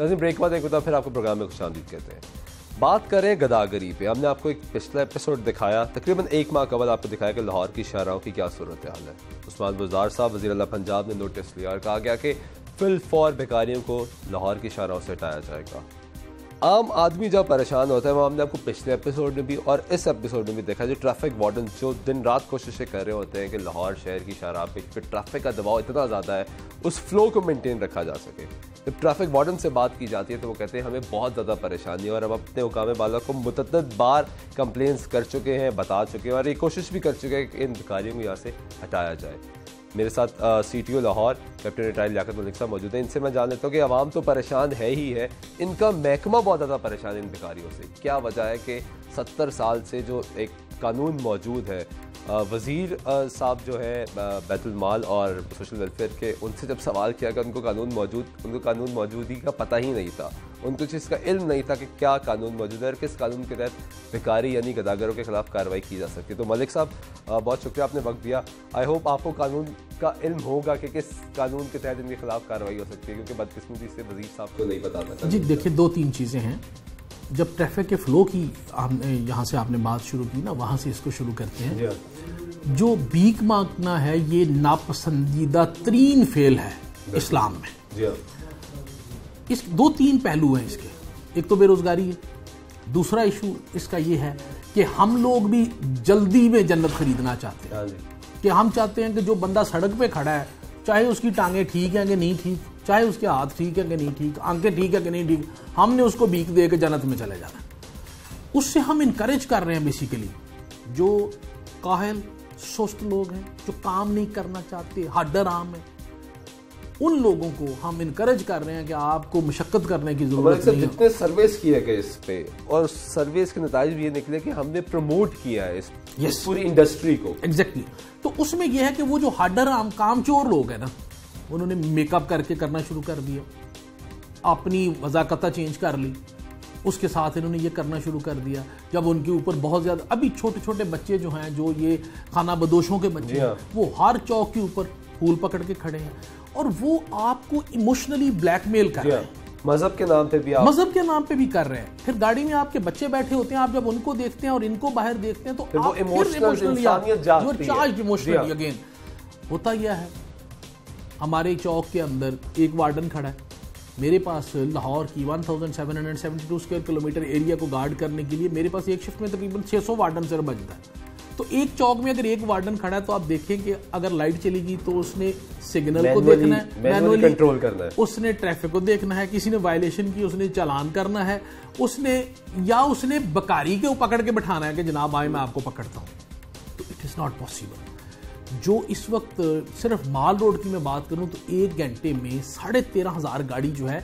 ناظرین بریک بعد ایک بار پھر آپ کو پروگرام میں خوش آمدید کہتے ہیں۔ بات کریں گداگری پہ۔ ہم نے آپ کو ایک پچھلا ایپیسوڈ دکھایا۔ تقریباً ایک ماہ قبل آپ کو دکھایا کہ لاہور کی شہراؤں کی کیا صورت حال ہے۔ عثمان بزار صاحب، وزیر اللہ پنجاب نے نوٹس لیا اور کہا گیا کہ فل فور بیکاریوں کو لاہور کی شاہراہوں سے ہٹایا جائے گا۔ عام آدمی جب پریشان ہوتا ہے، وہ ہم نے آپ کو پچھلے ایپیسوڈ میں بھی اور اس ایپیسوڈ میں بھی دیکھا جو ٹریفک وارڈن جو دن رات کوششیں کر رہے ہوتے ہیں کہ لاہور شہر کی شہراہ پہ ٹریفک کا دباؤ اتنا زیادہ ہے، اس فلو کو مینٹین رکھا جا سکے۔ جب ٹریفک وارڈن سے بات کی جاتی ہے تو وہ کہتے ہیں، ہمیں بہت زیادہ پریشانی ہے اور ہم اپنے حکام بالا کو متعدد بار کمپلینس کر چکے ہیں، بتا چکے ہیں اور یہ کوشش بھی کر چکے ہیں کہ ان بھکاریوں کو یہاں سے ہٹایا جائے۔ میرے ساتھ C T O Lahore captain retire Liaquat Malik صاحب موجود ہیں۔ ان سے میں جان لیتا ہوں کہ عوام تو پریشان ہے ہی ہے۔ ان کا محکمہ بہت زیادہ پریشان ہے ان بھکاریوں سے۔ کیا وجہ ہے کہ ستر سال سے جو ایک قانون موجود ہے وزیر صاحب جو ہے بیت المال اور سوشل ویلفیئر کے، ان سے جب سوال کیا کہ ان کو قانون موجود، ان کو قانون موجودگی کا پتہ ہی نہیں تھا، ان کو اس کا علم نہیں تھا کہ کیا قانون موجود ہے اور کس قانون کے تحت بھکاری یعنی گداگروں کے خلاف کارروائی کی جا سکتی ہے۔ تو ملک صاحب بہت شکریہ، آپ نے وقت دیا۔ آئی ہوپ آپ کو قانون کا علم ہوگا کہ کس قانون کے تحت ان کے خلاف کارروائی ہو سکتی ہے، کیونکہ بدقسمتی سے وزیر صاحب کو نہیں پتا تھا۔ جی دیکھیں دو تین چیزیں ہیں۔ جب ٹریفک کے فلو کی یہاں سے آپ نے بات شروع کی نا وہاں سے اس کو شروع کرتے ہیں۔ جو بیک مانگنا ہے یہ ناپسندیدہ ترین فیل ہے اسلام میں۔ اس دو تین پہلو ہیں اس کے ایک تو بے روزگاری ہے دوسرا ایشو اس کا یہ ہے کہ ہم لوگ بھی جلدی میں جنت خریدنا چاہتے ہیں ہاں جی۔ کہ ہم چاہتے ہیں کہ جو بندہ سڑک پہ کھڑا ہے چاہے اس کی ٹانگیں ٹھیک ہیں کہ نہیں ٹھیک چاہے اس کے ہاتھ ٹھیک ہے کہ نہیں ٹھیک آنکھیں ٹھیک ہے کہ نہیں ٹھیک ہم نے اس کو بیک دے کے جنت میں چلے جانا اس سے ہم انکریج کر رہے ہیں بیسیکلی جو کاہل سست لوگ ہیں جو کام نہیں کرنا چاہتے ہڈر عام ہیں ان لوگوں کو ہم انکریج کر رہے ہیں کہ آپ کو مشقت کرنے کی ضرورت نہیں جتنے سرویس کیے گئے اس پہ اور سرویس کے نتائج بھی یہ نکلے کہ ہم نے پروموٹ کیا ہے اس پوری انڈسٹری کو۔ ایگزیکٹلی تو اس میں یہ ہے کہ وہ جو ہارڈر عام کام چور لوگ ہیں نا انہوں نے میک اپ کر کے کرنا شروع کر دیا۔ اپنی وضاقتہ چینج کر لی۔ اس کے ساتھ انہوں نے یہ کرنا شروع کر دیا۔ جب ان کے اوپر بہت زیادہ ابھی چھوٹے چھوٹے بچے جو ہیں جو یہ خانہ بدوشوں کے بچے جی ہیں ہاں۔ وہ ہر چوک کے اوپر پھول پکڑ کے کھڑے ہیں۔ اور وہ آپ کو ایموشنلی بلیک میل کر رہے ہیں۔ مذہب کے نام پہ بھی مذہب کے نام پہ بھی کر رہے ہیں۔ پھر گاڑی میں آپ کے بچے بیٹھے ہوتے ہیں آپ جب ان کو دیکھتے ہیں اور ان کو باہر دیکھتے ہیں تو اگین ہوتا یہ ہے۔ ہمارے چوک کے اندر ایک وارڈن کھڑا ہے۔ میرے پاس لاہور کی 1772 سکوئر کلومیٹر ایریا کو گارڈ کرنے کے لیے میرے پاس ایک شفٹ میں تقریباً 600 وارڈن سر بجتا ہے۔ تو ایک چوک میں اگر ایک وارڈن کھڑا ہے تو آپ دیکھیں کہ اگر لائٹ چلے گی تو اس نے سگنل کو دیکھنا ہے کنٹرول کرنا ہے۔ اس نے ٹریفک کو دیکھنا ہے کسی نے وائلیشن کی اس نے چلان کرنا ہے۔ اس نے یا اس نے بکاری کے پکڑ کے بٹھانا ہے کہ جناب آئے میں آپ کو پکڑتا ہوں۔ تو اٹ از ناٹ پاسبل جو اس وقت صرف مال روڈ کی میں بات کروں تو ایک گھنٹے میں ساڑھے تیرہ ہزار گاڑی جو ہے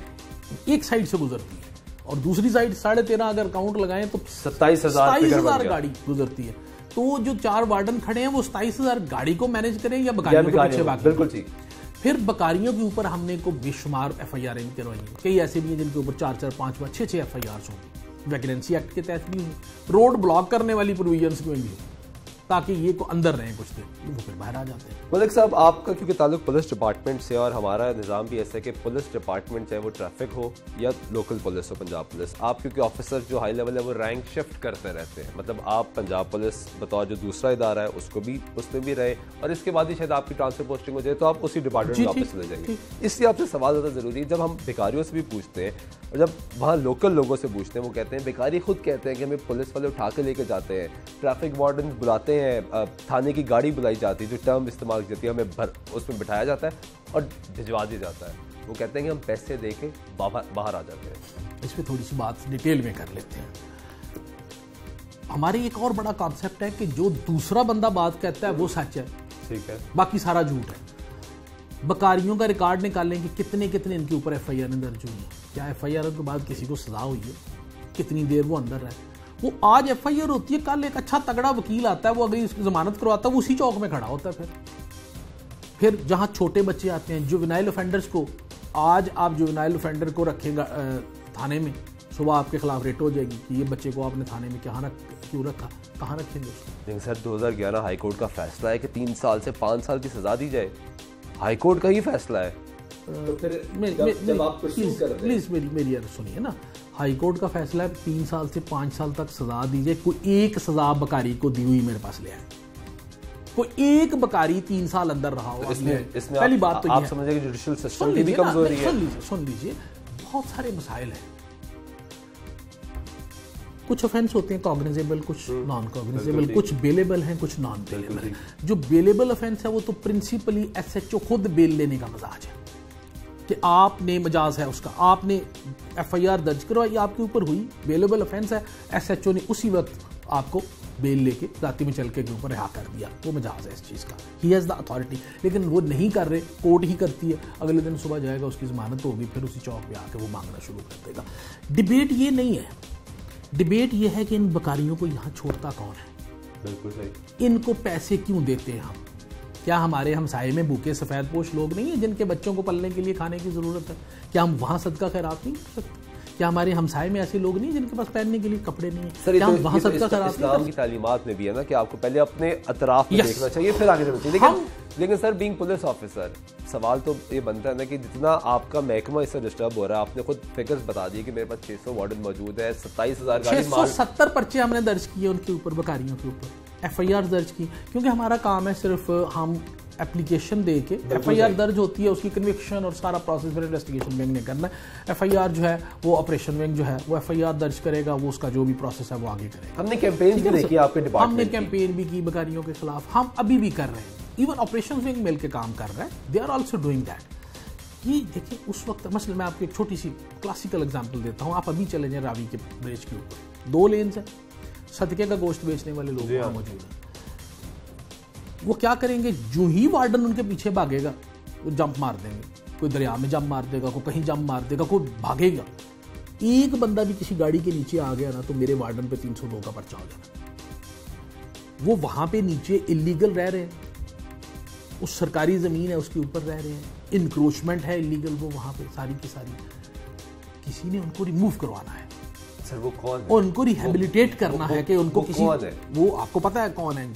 ایک سائڈ سے گزرتی ہے اور دوسری سائڈ ساڑھے تیرہ اگر کاؤنٹ لگائیں تو ستائیس ہزار گاڑی گزرتی ہے۔ تو جو چار وارڈن کھڑے ہیں وہ ستائیس ہزار گاڑی کو مینج کریں یا بکاریوں کے پیچھے باقی بالکل پھر بکاریوں کے اوپر ہم نے کو بے شمار ایف آئی آر کروائی ہیں۔ کئی ایسے بھی ہیں جن کے اوپر چار چار پانچ پانچ چھ چھ ایف آئی آر ہوں ویکنسی ایکٹ کے تحت بھی ہوں روڈ بلاک کرنے والی پروویژنس میں بھی ہوں تاکہ یہ کو اندر رہیں کچھ دیر وہ پھر باہر آ جاتے ہیں۔ ملک صاحب آپ کا کیونکہ تعلق پولیس ڈپارٹمنٹ سے اور ہمارا نظام بھی ایسا ہے کہ پولیس ڈپارٹمنٹ چاہے وہ ٹریفک ہو یا لوکل پولیس ہو پنجاب پولیس۔ آپ کیونکہ آفیسر جو ہائی لیول ہے وہ رینک شفٹ کرتے رہتے ہیں۔ مطلب آپ پنجاب پولیس بطور جو دوسرا ادارہ ہے اس کو بھی اس میں بھی رہے۔ اور اس کے بعد ہی شاید آپ کی ٹرانسفر پوسٹنگ ہو جائے تو آپ اسی ڈپارٹمنٹ میں واپس لے جائیں گے۔ اس لیے آپ سے سوال زیادہ ضروری ہے جب ہم بیکاریوں سے بھی پوچھتے ہیں اور جب وہاں لوکل لوگوں سے پوچھتے ہیں وہ کہتے ہیں بیکاری خود کہتے ہیں کہ ہمیں پولیس والے اٹھا کے لے کے جاتے ہیں۔ ٹریفک وارڈن بلاتے ہیں تھانے کی گاڑی بلائی جاتی ہے جو ٹرم استعمال کی جاتی ہے ہمیں اس میں بٹھایا جاتا ہے اور بھجوا دیا جاتا ہے۔ وہ کہتے ہیں کہ ہم پیسے دے کے باہر آ جاتے ہیں۔ اس پہ تھوڑی سی بات ڈیٹیل میں کر لیتے ہیں۔ ہماری ایک اور بڑا کانسیپٹ ہے کہ جو دوسرا بندہ بات کہتا ہے وہ سچ ہے۔ ٹھیک ہے۔ باقی سارا جھوٹ ہے۔ بکاریوں کا ریکارڈ نکالیں کہ کتنے کتنے ان کے اوپر ایف آئی آر درج ہوئی ہیں۔ کیا ایف آئی آر کے بعد کسی کو سزا ہوئی ہے؟ کتنی دیر وہ اندر رہے؟ وہ آج ایف آئی آر ہوتی ہے کل ایک اچھا تگڑا وکیل آتا ہے وہ اگر اس کی ضمانت کرواتا ہے وہ اسی چوک میں کھڑا ہوتا ہے پھر۔ پھر جہاں چھوٹے بچے آتے ہیں جو ونائل افینڈرز کو آج آپ جو ونائل افینڈر کو رکھیں گا تھانے میں صبح آپ کے خلاف ریٹ ہو جائے گی کہ یہ بچے کو آپ نے تھانے میں کہاں رکھ کیوں رکھا کہاں رکھیں گے؟ لیکن سر دو ہزار گیارہ ہائی کورٹ کا فیصلہ ہے کہ تین سال سے پانچ سال کی سزا دی جائے۔ ہائی کورٹ کا ہی فیصلہ ہے۔ پلیز میری میری سنیے نا۔ ہائی کورٹ کا فیصلہ ہے تین سال سے پانچ سال تک سزا دیجیے کوئی ایک سزا بکاری کو دی ہوئی میرے پاس لے آئے۔ کوئی ایک بکاری تین سال اندر رہا ہو پہلی بات تو یہ سن لیجیے بہت سارے مسائل ہیں۔ کچھ افینس ہوتے ہیں کاگنیزیبل کچھ نان کاگنیزیبل کچھ بیلیبل ہیں کچھ نان بیلیبل ہیں جو بیلیبل افینس ہے وہ تو پرنسپلی ایس ایچ او خود بیل لینے کا مزاج ہے۔ کہ آپ نے مجاز ہے اس کا۔ آپ نے ایف آئی آر درج کروائی آپ کے اوپر ہوئی بیلیبل افینس ہے۔ ایس ایچ او نے اسی وقت آپ کو بیل لے کے ذاتی میں چل کے اوپر رہا کر دیا۔ وہ مجاز ہے اس چیز کا۔ ہی ہیز دا اتھارٹی لیکن وہ نہیں کر رہے کورٹ ہی کرتی ہے۔ اگلے دن صبح جائے گا اس کی ضمانت ہوگی پھر اسی چوک پہ آ کے وہ مانگنا شروع کر دے گا۔ ڈبیٹ یہ نہیں ہے۔ ڈبیٹ یہ ہے کہ ان بکاریوں کو یہاں چھوڑتا کون ہے؟ بالکل صحیح۔ ان کو پیسے کیوں دیتے ہیں ہم؟ کیا ہمارے ہمسائے میں بھوکے سفید پوش لوگ نہیں ہیں جن کے بچوں کو پلنے کے لیے کھانے کی ضرورت ہے؟ کیا ہم وہاں صدقہ خیرات نہیں کر سکتے؟ کیا ہمارے ہمسائے میں ایسے لوگ نہیں جن کے پاس پہننے کے لیے کپڑے نہیں ہیں؟ کیا ہم وہاں صدقہ خیرات اسلام کی تعلیمات میں بھی ہے نا کہ آپ کو پہلے اپنے اطراف میں دیکھنا چاہیے پھر آگے چاہیے لیکن لیکن سر بینگ پولیس آفیسر سوال تو یہ بنتا ہے نا کہ جتنا آپ کا محکمہ اس سے ڈسٹرب ہو رہا ہے آپ نے خود فگرز بتا دی کہ میرے پاس چھ سو وارڈن موجود ہے ستائیس ہزار چھ سو ستر پرچے ہم نے درج کیے ان کے اوپر بکاریوں کے اوپر۔ ایف آئی آر درج کی کیونکہ ہمارا کام ہے صرف ہم اپلیکیشن دے کے ایف آئی آر درج ہوتی ہے اس کی کنوکشن اور سارا پروسیس پھر انویسٹیگیشن ونگ نے کرنا ہے۔ ایف آئی آر جو ہے وہ آپریشن ونگ جو ہے وہ ایف آئی آر درج کرے گا وہ اس کا جو بھی پروسیس ہے وہ آگے کرے گا۔ ہم نے کیمپین بھی دیکھی آپ کے ڈپارٹمنٹ ہم نے کیمپین بھی کی بکاریوں کے خلاف۔ ہم ابھی بھی کر رہے ہیں۔ ایون آپریشن ونگ مل کے کام کر رہے ہیں۔ They are also doing that یہ دیکھیں اس وقت مثلا میں آپ کو ایک چھوٹی سی کلاسیکل اگزامپل دیتا ہوں۔ آپ ابھی چلے جائیں راوی کے بریج کے اوپر۔ دو لینز ہیں۔ صدقے کا گوشت بیچنے والے لوگ جی ہاں۔ موجود ہیں۔ وہ کیا کریں گے؟ جو ہی وارڈن ان کے پیچھے بھاگے گا وہ جمپ مار دیں گے۔ کوئی دریا میں جمپ مار دے گا کوئی کہیں جمپ مار دے گا کوئی بھاگے گا۔ ایک بندہ بھی کسی گاڑی کے نیچے آ گیا نا تو میرے وارڈن پہ تین سو دو کا پرچہ ہو جانا وہ وہاں پہ نیچے انلیگل رہ رہے ہیں۔ اس سرکاری زمین ہے اس کے اوپر رہ رہے ہیں۔ انکروچمنٹ ہے انلیگل وہ وہاں پہ ساری کی ساری۔ کسی نے ان کو ریموو کروانا ہے۔ سر وہ کون اور ان کو ریہیبلیٹیٹ کرنا ہے کہ ان کو کسی وہ آپ کو پتا ہے کون ہے؟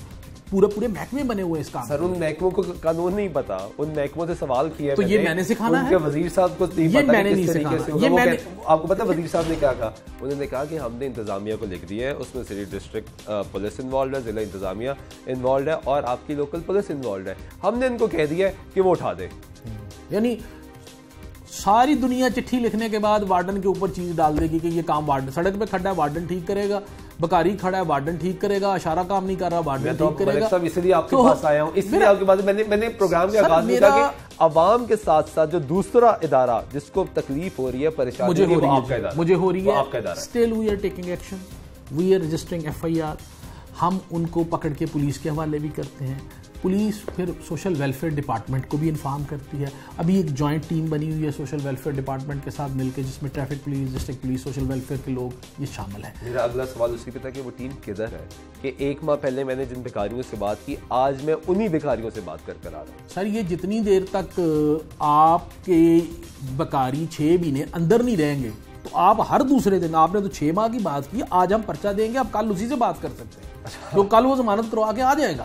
پورے پورے محکمے بنے ہوئے اس کام سر ان محکموں کو قانون نہیں پتا۔ ان محکموں سے سوال کیا تو یہ میں نے۔ سکھانا ہے؟ وزیر صاحب کو یہ میں نے نہیں سکھانا۔ آپ کو پتا وزیر صاحب نے کیا کہا؟ انہوں نے کہا کہ ہم نے انتظامیہ کو لکھ دیا ہے۔ اس میں سٹی ڈسٹرکٹ پولیس انوالوڈ ہے ضلع انتظامیہ انوالوڈ ہے اور آپ کی لوکل پولیس انوالوڈ ہے۔ ہم نے ان کو کہہ دیا ہے کہ وہ اٹھا دے یعنی ساری دنیا چٹھی لکھنے کے بعد وارڈن کے اوپر چیز ڈال دے گی کہ یہ کام وارڈن سڑک پہ کھڑا ہے وارڈن ٹھیک کرے گا بکاری کھڑا ہے وارڈن ٹھیک کرے گا اشارہ کام نہیں کر رہا وارڈن ٹھیک کرے گا۔ اس لیے آپ کے پاس آیا ہوں۔ اس لیے آپ کے پاس میں نے میں نے پروگرام کے آغاز میں کہا کہ عوام کے ساتھ ساتھ جو دوسرا ادارہ جس کو تکلیف ہو رہی ہے پریشانی مجھے ہو رہی ہے۔ مجھے ہو رہی ہے۔ Still we are taking action we are registering F I R ہم ان کو پکڑ کے پولیس کے حوالے بھی کرتے ہیں۔ پولیس پھر سوشل ویلفیئر ڈپارٹمنٹ کو بھی انفارم کرتی ہے۔ ابھی ایک جوائنٹ ٹیم بنی ہوئی ہے سوشل ویلفیئر ڈپارٹمنٹ کے ساتھ مل کے جس میں traffic police district police social welfare کے لوگ یہ شامل ہیں۔ میرا اگلا سوال اسی پہ تھا کہ وہ ٹیم کدھر ہے؟ کہ ایک ماہ پہلے میں نے جن بھکاریوں سے بات کی آج میں انہی بھکاریوں سے بات کر کر آ رہا ہوں۔ سر یہ جتنی دیر تک آپ کے بکاری چھ مہینے اندر نہیں رہیں گے تو آپ ہر دوسرے دن آپ نے تو چھ ماہ کی بات کی آج ہم پرچہ دیں گے آپ کل اسی سے بات کر سکتے ہیں۔ اچھا۔ جو کل وہ ضمانت کروا کے آ جائے گا۔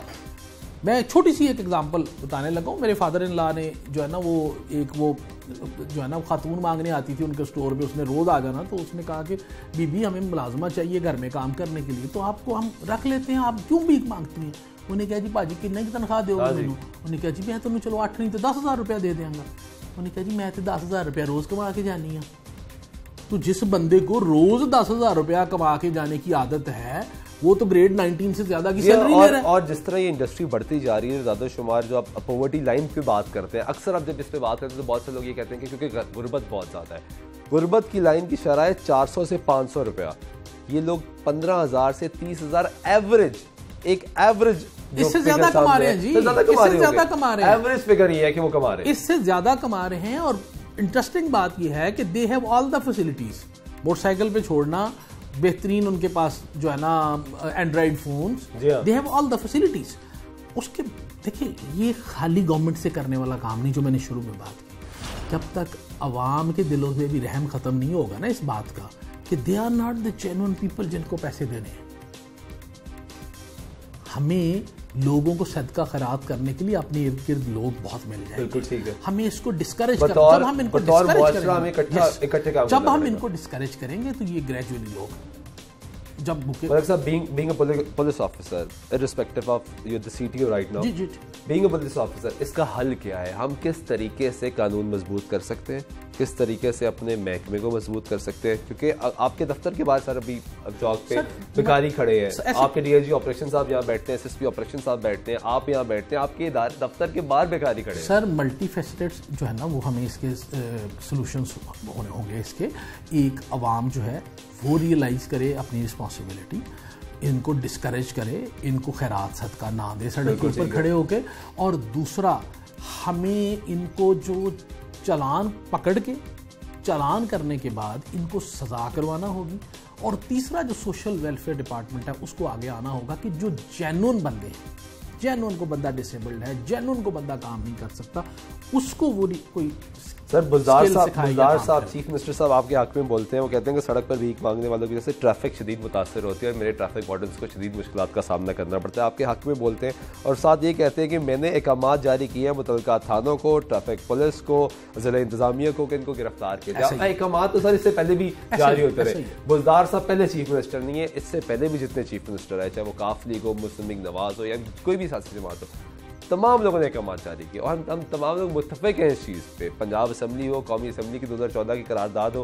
میں چھوٹی سی ایک ایگزامپل بتانے لگا ہوں۔ میرے فادر ان لا نے جو ہے نا وہ ایک وہ جو ہے نا خاتون مانگنے آتی تھی ان کے اسٹور پہ، اس نے روز آ جانا تو اس نے کہا کہ بی بی ہمیں ملازمہ چاہیے گھر میں کام کرنے کے لیے۔ تو آپ کو ہم رکھ لیتے ہیں، آپ کیوں بھی مانگتی ہیں؟ انہوں نے کہا جی باجی کتنے کی تنخواہ دے گا انہوں نے کہا جی میں تمہیں چلو آٹھ نہیں تو دس ہزار روپیہ دے دیں گا انہوں نے کہا جی میں تو دس ہزار روپیہ روز کما کے جانی ہوں تو جس بندے کو روز دس ہزار روپیہ کما کے جانے کی عادت ہے وہ تو گریڈ نائنٹین سے زیادہ کی سیلری لے رہا ہے۔ اور جس طرح یہ انڈسٹری بڑھتی جا رہی ہے زیادہ شمار جو آپ پوورٹی لائن پہ بات کرتے ہیں اکثر آپ جب اس پہ بات کرتے ہیں تو بہت سے لوگ یہ کہتے ہیں کہ کیونکہ غربت بہت زیادہ ہے۔ غربت کی لائن کی شرح ہے چار سو سے پانچ سو روپیہ۔ یہ لوگ پندرہ ہزار سے تیس ہزار ایوریج ایک ایوریج اس سے زیادہ کما رہے ہیں جی اس سے زیادہ کما رہے ہیں۔ ایوریج فگر یہ ہے کہ وہ کما رہے ہیں۔ اس سے زیادہ کما رہے ہیں اور انٹرسٹنگ بات یہ ہے کہ they have all the facilities motorcycle پہ چھوڑنا بہترین ان کے پاس جو ہے نا android phones they have all the facilities اس کے دیکھیں یہ خالی گورنمنٹ سے کرنے والا کام نہیں جو میں نے شروع میں بات کی۔ جب تک عوام کے دلوں سے بھی رحم ختم نہیں ہوگا نا اس بات کا کہ they are not the genuine people جن کو پیسے دینے ہیں۔ ہمیں لوگوں کو صدقہ خیرات کرنے کے لیے اپنے ارد گرد لوگ بہت مل جائیں۔ بالکل ٹھیک ہے۔ ہمیں اس کو ڈسکریج کریں جب ہم ان کو معاشرہ کریں گے- جب ہم ان۔ کو ڈسکریج کریں گے تو یہ گریجولی لوگ جب بکے ملک صاحب being being a poli- police officer irrespective of you're the CTO right now G G. being a police officer اس کا حل کیا ہے؟ ہم کس طریقے سے قانون مضبوط کر سکتے ہیں؟ کس طریقے سے اپنے محکمے کو مضبوط کر سکتے ہیں؟ کیونکہ آپ کے دفتر کے بعد سر ابھی چوک پہ بکاری کھڑے ہیں۔ آپ کے ڈی ایس جی آپریشن صاحب یہاں بیٹھتے ہیں ایس ایس پی آپریشن صاحب بیٹھتے ہیں آپ یہاں بیٹھتے ہیں آپ کے ادارے دفتر کے باہر بکاری کھڑے ہیں۔ سر ملٹی فیسٹڈ جو ہے نا وہ ہمیں اس کے سلوشنس ہونے ہوں گے اس کے۔ ایک عوام جو ہے وہ ریئلائز کرے اپنی رسپانسبلٹی ان کو ڈسکریج کرے ان کو خیرات صدقہ نہ دے۔ سڑک کے اوپر کھڑے ہو کے۔ اور دوسرا ہمیں ان کو جو چلان پکڑ کے چلان کرنے کے بعد ان کو سزا کروانا ہوگی اور تیسرا جو سوشل ویلفیئر ڈپارٹمنٹ ہے، اس کو آگے آنا ہوگا کہ جو جینون بندے ہیں، جینون کو بندہ ڈسیبلڈ ہے، جینون کو بندہ کام نہیں کر سکتا، اس کو وہ نہیں- کوئی سر بلدار صاحب بلدار صاحب۔ چیف منسٹر صاحب آپ کے حق میں بولتے ہیں وہ کہتے ہیں کہ سڑک پر بھیک مانگنے والوں کی وجہ سے ٹریفک شدید متاثر ہوتی ہے اور میرے ٹریفک وارڈنس کو شدید مشکلات کا سامنا کرنا پڑتا ہے آپ کے حق میں بولتے ہیں اور ساتھ یہ کہتے ہیں کہ میں نے احکامات جاری کیے ہیں متعلقہ تھانوں کو ٹریفک پولیس کو ضلع انتظامیہ کو کہ ان کو گرفتار کیا جائے۔ احکامات تو سر اس سے پہلے بھی جاری ہوتے رہے ہے۔ بلدار صاحب پہلے چیف منسٹر نہیں ہے اس سے پہلے بھی جتنے چیف منسٹر آئے چاہے وہ کاف لیگ ہو مسلم لیگ نواز ہو یا کوئی بھی سیاسی جماعت ہو تمام لوگوں نے احکامات جاری کیے اور ہم تمام لوگ متفق ہیں اس چیز پہ۔ پنجاب اسمبلی ہو قومی اسمبلی کی دو ہزار چودہ کی قرارداد ہو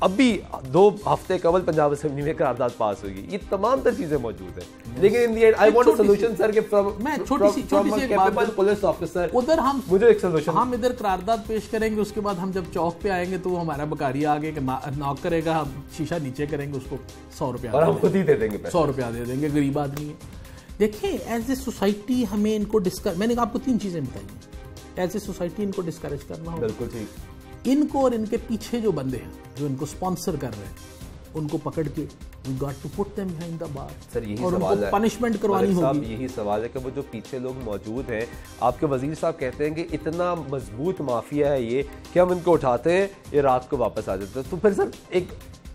اب بھی دو ہفتے قبل پنجاب اسمبلی میں قرارداد پاس ہوگی یہ تمام تر چیزیں موجود ہیں۔ لیکن in the end I want C- solution sir کہ فرام میں چھوٹی سی چھوٹی سی ایک بات پولیس آفیسر ادھر ہم مجھے ایک سولوشن ہم ادھر قرارداد پیش کریں گے اس کے بعد ہم جب چوک پہ آئیں گے تو وہ ہمارا بکاری آگے ناک کرے گا ہم شیشہ نیچے کریں گے اس کو سو روپیہ اور ہم خود ہی دے دیں گے سو روپیہ دے دیں گے غریب آدمی ہے۔ دیکھیں ایز اے سوسائٹی ہمیں ان کو ڈسکر میں نے آپ کو تین چیزیں بتائی ایز اے سوسائٹی ان کو ڈسکریج کرنا بالکل ٹھیک۔ ان کو اور ان کے پیچھے جو بندے ہیں جو ان کو سپانسر کر رہے ہیں ان کو پکڑ کے got to put them behind the bar sir یہی اور سوال ہے۔ پنشمنٹ کروانی ہوگی۔ یہی سوال ہے کہ وہ جو پیچھے لوگ موجود ہیں آپ کے وزیر صاحب کہتے ہیں کہ اتنا مضبوط مافیا ہے یہ کہ ہم ان کو اٹھاتے ہیں یہ رات کو واپس آ جاتے ہیں۔ تو پھر سر ایک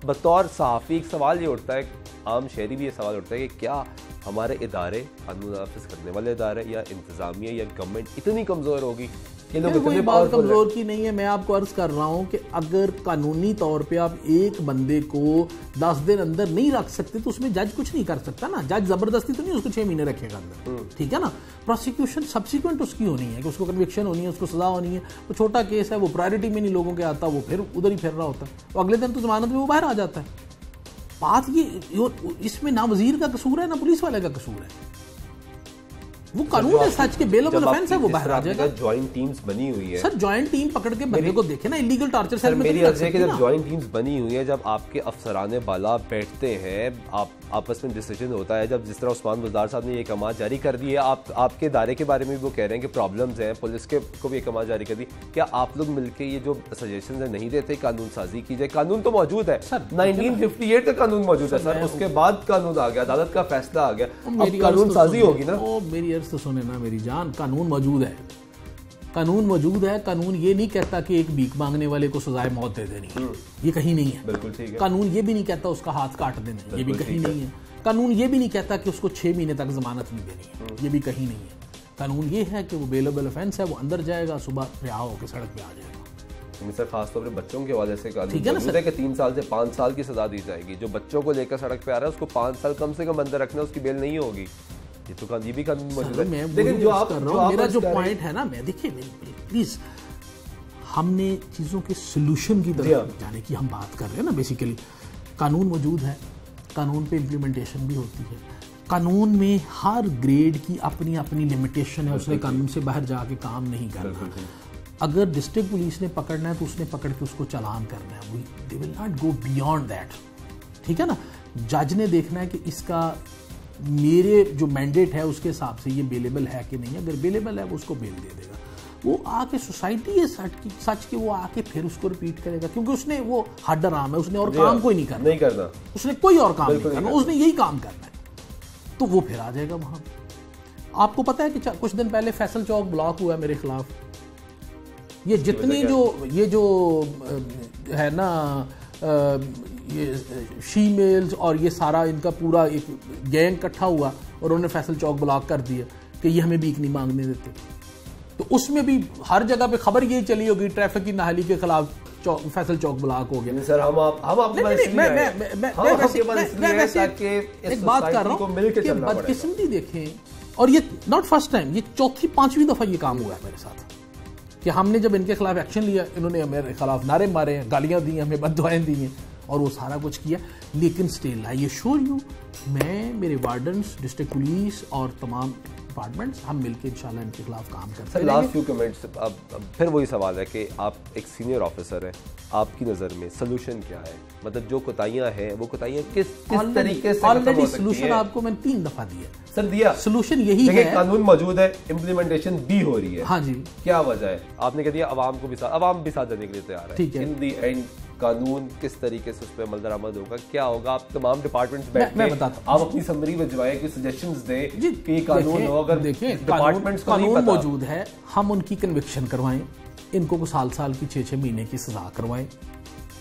بطور صحافی ایک سوال یہ اٹھتا ہے عام شہری بھی یہ سوال اٹھتا ہے کہ کیا ہمارے ادارے قانون نافذ کرنے والے ادارے یا انتظامیہ یا گورنمنٹ اتنی کمزور ہوگی؟ کہ لوگ اتنے بات کمزور کی نہیں ہے میں آپ کو عرض کر رہا ہوں کہ اگر قانونی طور پہ آپ ایک بندے کو دس دن اندر نہیں رکھ سکتے تو اس میں جج کچھ نہیں کر سکتا نا۔ جج زبردستی تو نہیں اس کو چھ مہینے رکھے گا اندر۔ ٹھیک ہے نا؟ پروسیکیوشن سبسیکوینٹ اس کی ہونی ہے کہ اس کو کنوکشن ہونی ہے اس کو سزا ہونی ہے۔ وہ چھوٹا کیس ہے وہ پرائرٹی میں نہیں لوگوں کے آتا وہ پھر ادھر ہی پھر رہا ہوتا ہے۔ وہ اگلے دن تو ضمانت میں وہ باہر آ جاتا ہے۔ بات یہ اس میں نہ وزیر کا قصور ہے نہ پولیس والے کا قصور ہے۔ وہ قانون ہے سچ کے بیلبل افینس ہے وہ باہر آ جائے گا۔ جوائنٹ ٹیمز بنی ہوئی ہے۔ سر جوائنٹ ٹیم پکڑ کے بندے کو دیکھے نا انلیگل ٹارچر سیل میں میری عرض ہے کہ جب جوائنٹ ٹیمز بنی ہوئی ہیں جب آپ کے افسران بالا بیٹھتے ہیں آپ آپس میں ڈیسیجن ہوتا ہے۔ جب جس طرح عثمان بزدار صاحب نے یہ احکامات جاری کر دیے آپ آپ کے ادارے کے بارے میں بھی وہ کہہ رہے ہیں کہ پرابلمز ہیں۔ پولیس کے کو بھی احکامات جاری کر دی۔ کیا آپ لوگ مل کے یہ جو سجیشنز ہیں نہیں دیتے؟ قانون سازی کی جائے۔ قانون تو موجود ہے۔ سر، نائنٹین ففٹی ایٹ کا قانون موجود ہے۔ سر اس کے بعد قانون آ گیا عدالت کا فیصلہ آ گیا۔ اب قانون سازی۔ ہوگی نا؟ میری عرض تو سنیں نا میری جان قانون موجود ہے۔ قانون موجود ہے قانون یہ نہیں کہتا کہ ایک بھیک مانگنے والے کو سزائے موت دے دینی۔ ہے یہ کہیں نہیں ہے۔ بالکل قانون یہ بھی نہیں کہتا اس کا ہاتھ کاٹ دینا یہ بھی کہیں نہیں ہے۔ قانون یہ بھی نہیں کہتا کہ اس کو چھ مہینے تک ضمانت نہیں دینی ہے۔ یہ بھی کہیں نہیں ہے۔ قانون یہ ہے کہ وہ بیلبل افینس ہے وہ اندر جائے گا صبح رہا ہو کے سڑک پہ آ جائے گا۔ سر خاص طور پہ بچوں کے حوالے سے قانون ہے کہ تین سال سے پانچ سال کی سزا دی جائے گی۔ جو بچوں کو لے کر سڑک پہ آ رہا ہے اس کو پانچ سال کم سے کم اندر رکھنا اس کی بیل نہیں ہوگی۔ یہ تو یہ بھی قانون موجود میں ہے۔ لیکن جو آپ میرا جو پوائنٹ ہے نا میں دیکھیے پلیز ہم نے چیزوں کے سلوشن کی جی ہاں۔ طرف جانے کی ہم بات کر رہے ہیں نا بیسیکلی قانون موجود ہے قانون پہ امپلیمنٹیشن بھی ہوتی ہے۔ قانون میں ہر گریڈ کی اپنی اپنی لمیٹیشن ہے اس نے قانون سے باہر جا کے کام نہیں کرنا۔ اگر ڈسٹرکٹ پولیس نے پکڑنا ہے تو اس نے پکڑ کے اس کو چلان کرنا ہے۔ They will not go beyond that ٹھیک ہے نا؟ جج نے دیکھنا ہے کہ اس کا میرے جو مینڈیٹ ہے اس کے حساب سے یہ بیلیبل ہے کہ نہیں اگر بیلیبل ہے وہ اس کو بیل دے دے گا۔ وہ آ کے سوسائٹی ہے سچ کے وہ آ کے پھر اس کو ریپیٹ کرے گا۔ کیونکہ اس نے وہ ہڈ رام ہے اس نے اور کام کوئی نہیں کرنا۔ نہیں کرنا۔ اس نے کوئی اور کام نہیں کرنا۔ اس نے یہی کام کرنا ہے۔ تو وہ پھر آ جائے گا وہاں۔ آپ کو پتا ہے کہ کچھ دن پہلے فیصل چوک بلاک ہوا ہے میرے خلاف۔ یہ جتنی جو یہ جو ہے نا یہ شی میلز اور یہ سارا ان کا پورا ایک گینگ اکٹھا ہوا اور انہوں نے فیصل چوک بلاک کر دیا کہ یہ ہمیں بیک نہیں مانگنے دیتے۔ تو اس میں بھی ہر جگہ پہ خبر یہی چلی ہوگی ٹریفک کی نہالی کے خلاف فیصل چوک بلاک ہو گیا۔ سر ہم ہم آپ ایک بات کر رہا ہوں کہ بدقسمتی دیکھیں اور یہ ناٹ فرسٹ ٹائم یہ چوتھی پانچویں دفعہ یہ کام ہوا ہے میرے ساتھ۔ کہ ہم نے جب ان کے خلاف ایکشن لیا انہوں نے میرے خلاف نعرے مارے ہیں گالیاں دی ہیں ہمیں بد دعائیں دی ہیں اور وہ سارا کچھ کیا۔ لیکن سٹیل آئی یہ شور یو میں میرے وارڈنس ڈسٹرکٹ پولیس اور تمام ڈپارٹمنٹس ہم مل کے انشاءاللہ ان کے خلاف کام کرتے ہیں۔ لاسٹ فیو کمنٹس اب پھر وہی سوال ہے کہ آپ ایک سینئر آفیسر ہیں آپ کی نظر میں سلوشن کیا ہے؟ مطلب جو کوتاہیاں ہیں وہ کوتاہیاں کس کس طریقے سے آلریڈی سلوشن آپ کو میں تین دفعہ دیا۔ سر دیا۔ سلوشن یہی ہے قانون موجود ہے امپلیمنٹیشن بھی ہو رہی ہے۔ ہاں جی۔ کیا وجہ ہے؟ آپ نے کہہ دیا عوام کو بھی ساتھ عوام بھی ساتھ دینے کے لیے تیار ہے۔ ٹھیک ہے۔ ان دی اینڈ قانون کس طریقے سے اس پہ عمل درآمد ہوگا؟ کیا ہوگا؟ آپ تمام ڈپارٹمنٹس بیٹھ میں بتاتا آپ اپنی سمری میں جوائیں کہ سجیشنز دیں جی کہ یہ قانون ہو اگر دیکھیں ڈپارٹمنٹس کو نہیں قانون پتا۔ موجود ہے۔ ہم ان کی کنوکشن کروائیں۔ ان کو سال سال کی چھ چھ مہینے کی سزا کروائیں۔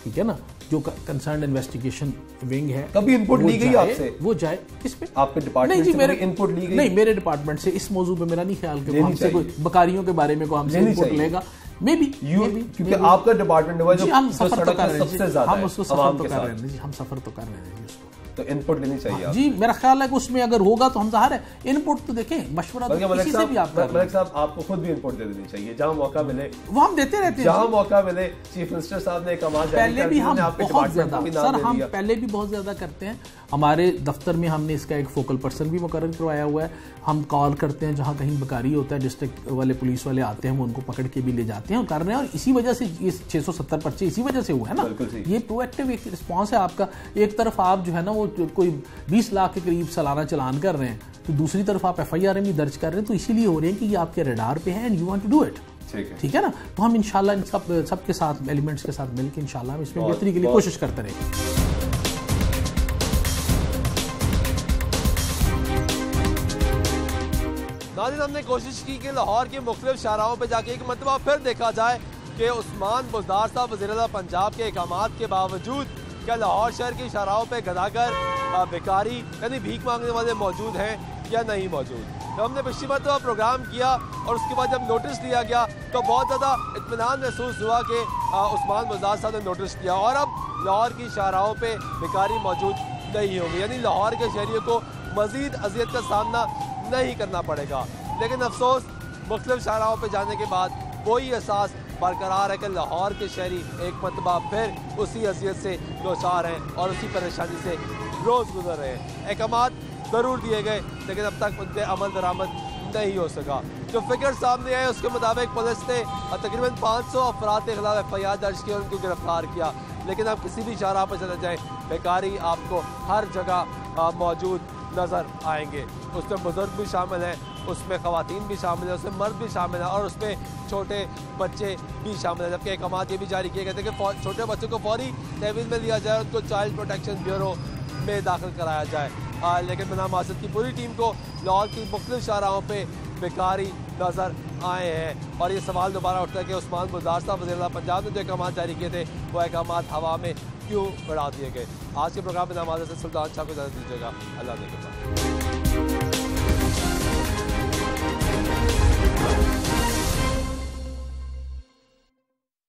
ٹھیک ہے نا؟ جو کنسرن انویسٹیگیشن ونگ ہے کبھی انپٹ لی گئی آپ سے؟ وہ جائے۔ کس پہ آپ کے ڈپارٹمنٹ جی سے میرے انپٹ لی گئی؟ نہیں میرے ڈپارٹمنٹ سے اس موضوع پہ میرا نہیں خیال کہ ہم سے کوئی۔ بکاریوں کے بارے میں کوئی ہم سے انپٹ چاہیے۔ لے گا۔ مے بی یوں کیونکہ آپ کا ڈپارٹمنٹ ہوا جو ہم جو سفر تو سڑک کر پہ رہے سب ہیں سے زیادہ ہم اس کو سفر تو کر رہے ہیں ہم سفر تو کر رہے ہیں اس کو تو انپٹ لینی چاہیے جی میرا خیال ہے کہ اس میں اگر ہوگا تو ہم ظاہر ہے انپٹ تو دیکھیں مشورہ تو کسی سے بھی آپ رہے ملک صاحب آپ کو خود بھی انپٹ دے دینی چاہیے جہاں موقع ملے وہ ہم دیتے رہتے ہیں جہاں موقع ملے چیف منسٹر صاحب نے ایک آواز جاری پہلے کر بھی دی ہم نے آپ کے بہت زیادہ بھی سر ہم پہلے بھی بہت زیادہ کرتے ہیں ہمارے دفتر میں ہم نے اس کا ایک فوکل پرسن بھی مقرر کروایا ہوا ہے۔ ہم کال کرتے ہیں جہاں کہیں بکاری ہوتا ہے ڈسٹرکٹ والے پولیس والے آتے ہیں وہ ان کو پکڑ کے بھی لے جاتے ہیں اور کر رہے ہیں۔ اور اسی وجہ سے یہ چھ سو ستر پرچے اسی وجہ سے ہوا ہے نا۔ یہ پرو ایکٹیو ایک رسپانس ہے آپ کا۔ ایک طرف آپ جو ہے نا وہ کوئی بیس لاکھ کے قریب سالانہ چلان کر رہے ہیں تو دوسری طرف آپ ایف آئی آر ایم درج کر رہے ہیں تو اسی لیے ہو رہے ہیں کہ یہ آپ کے ریڈار پہ ہیں and you want to do it ٹھیک ہے۔ ٹھیک ہے نا؟ تو ہم انشاءاللہ ان سب سب کے ساتھ ایلیمنٹس کے ساتھ مل کے انشاءاللہ ہم اس میں بہتری کے لیے کوشش کرتے رہیں گے ناظرین ہم نے کوشش کی کہ لاہور کے مختلف شاہراہوں پہ جا کے ایک مرتبہ پھر دیکھا جائے کہ عثمان بزدار صاحب، وزیر اعلیٰ پنجاب کے احکامات کے باوجود کیا لاہور شہر کی شاہراہوں پہ گداگر بیکاری یعنی بھیک مانگنے والے موجود ہیں یا نہیں موجود؟ تو ہم نے پچھلی مرتبہ پروگرام کیا اور اس کے بعد جب نوٹس دیا گیا تو بہت زیادہ اطمینان محسوس ہوا کہ عثمان بزدار صاحب نے نوٹس دیا اور اب لاہور کی شاہراہوں پہ بیکاری موجود نہیں ہوگی یعنی لاہور کے شہریوں کو مزید اذیت کا سامنا نہیں کرنا پڑے گا۔ لیکن افسوس، مختلف شاہراہوں پہ جانے کے بعد وہی احساس برقرار ہے کہ لاہور کے شہری ایک مرتبہ پھر اسی اذیت سے دوچار ہیں اور اسی پریشانی سے روز گزر رہے ہیں۔ احکامات ضرور دیے گئے، لیکن اب تک ان پہ عمل درآمد نہیں ہو سکا۔ جو فگر سامنے آئے، اس کے مطابق پولیس نے تقریباً پانچ سو افراد کے خلاف ایف آئی آر درج کیا اور ان کو گرفتار کیا۔ لیکن آپ کسی بھی شاہراہ پہ چلے جائیں، بیکاری آپ کو ہر جگہ موجود نظر آئیں گے۔ اس میں بزرگ بھی شامل ہیں اس میں خواتین بھی شامل ہیں اس میں مرد بھی شامل ہیں اور اس میں چھوٹے بچے بھی شامل ہیں۔ جبکہ احکامات یہ بھی جاری کیے گئے تھے کہ چھوٹے بچوں کو فوری تحویل میں لیا جائے اور ان کو چائلڈ پروٹیکشن بیورو میں داخل کرایا جائے۔ آ, لیکن بنا معذرت کی پوری ٹیم کو لاہور کی مختلف شاہراہوں پہ بیکاری نظر آئے ہیں۔ اور یہ سوال دوبارہ اٹھتا ہے کہ عثمان گلزار صاحب وزیر اللہ پنجاب نے جو احکامات جاری کیے تھے وہ احکامات ہوا میں کیوں بڑھا دیے گئے؟ آج کے پروگرام میں نماز سے سلطان شاہ کو اجازت دیجیے گا۔ اللہ حافظ